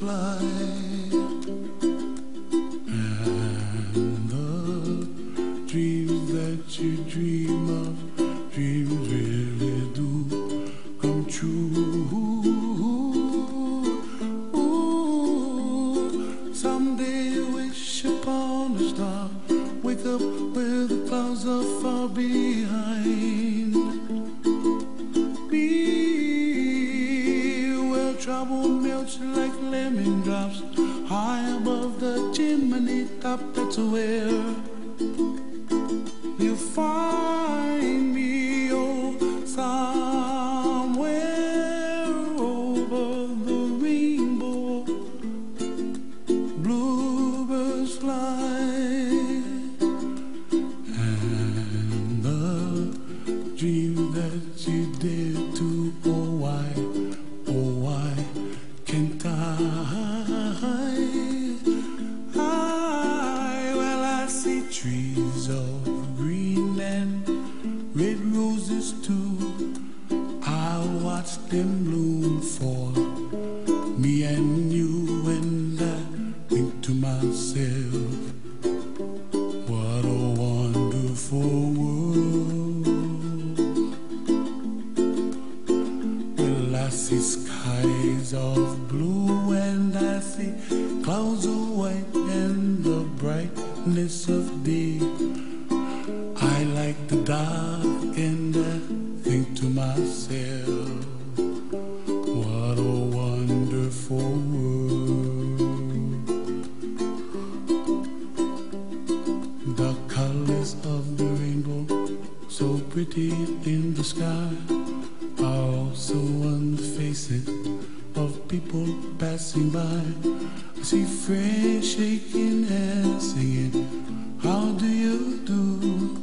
and the dreams that you dream of dreams really do come true Ooh, someday wish upon a star wake up where the clouds are far behind. Trouble like lemon drops. High above the chimney top, that's where you find me. Oh, somewhere over the rainbow, bluebirds fly, and the dream that you did to. Red roses too. I watch them bloom for me and you, and I think to myself, what a wonderful world. Well, I see skies of blue and I see clouds of white and the brightness of day. Myself, what a wonderful world. The colors of the rainbow, so pretty in the sky, are also on the faces of people passing by. I see friends shaking and singing, How do you do?